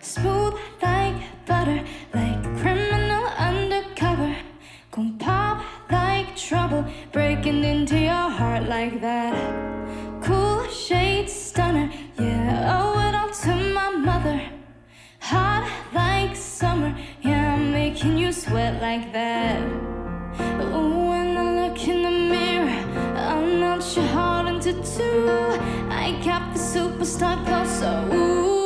Smooth like butter, like criminal undercover. Gon' pop like trouble, breaking into your heart like that. Cool shade stunner, yeah, owe it all to my mother. Hot like summer, yeah, I'm making you sweat like that. Superstar so ooh.